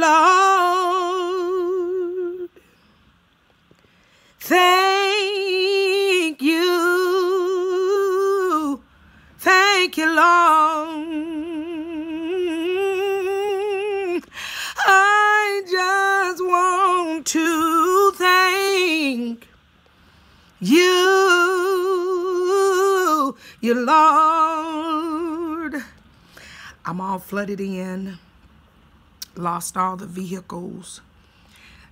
Lord. Thank you. Thank you, Lord. I just want to thank you, you Lord. I'm all flooded in lost all the vehicles.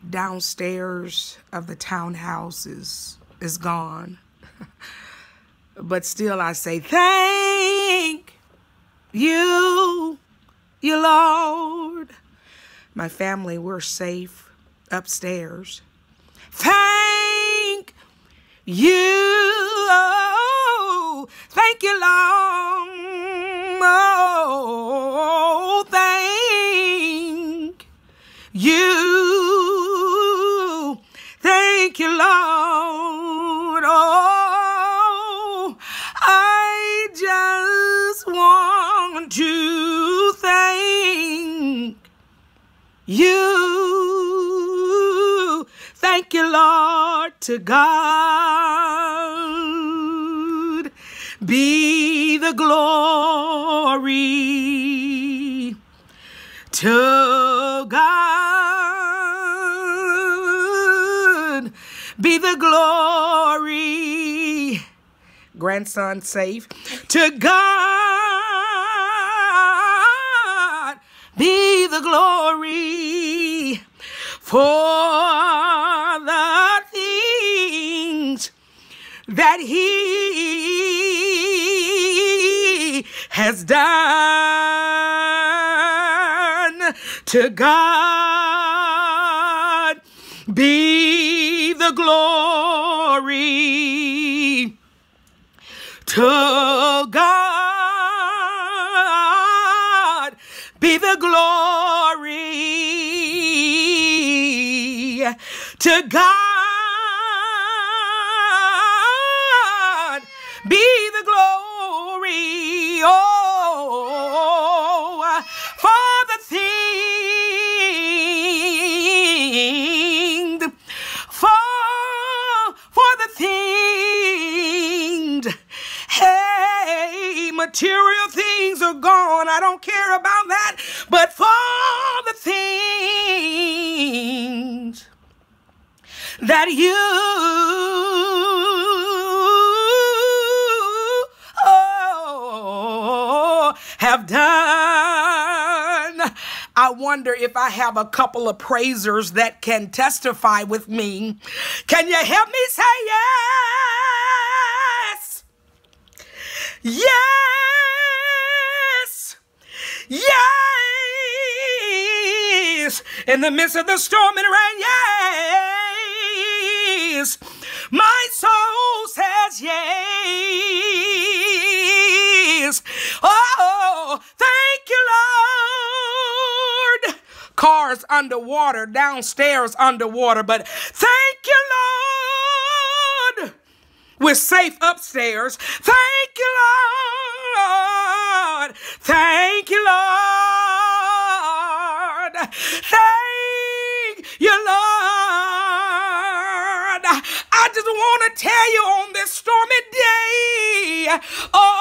Downstairs of the townhouse is, is gone. but still I say, thank you, you Lord. My family, we're safe upstairs. Thank you. Oh, thank you, Lord. You. Thank you, Lord. Oh, I just want to thank you. Thank you, Lord, to God be the glory. To God be the glory. Grandson safe. To God be the glory for the things that he has done. To God be the glory. To God be the glory. To God be the glory. Oh, for the thing, material things are gone. I don't care about that. But for the things that you oh, have done. I wonder if I have a couple of praisers that can testify with me. Can you help me say yes? In the midst of the storm and rain, yes! My soul says yes! Oh, thank you, Lord! Cars underwater, downstairs underwater, but thank you, Lord! We're safe upstairs. Thank you, Lord. Want to tell you on this stormy day. Oh,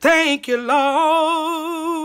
thank you, Lord.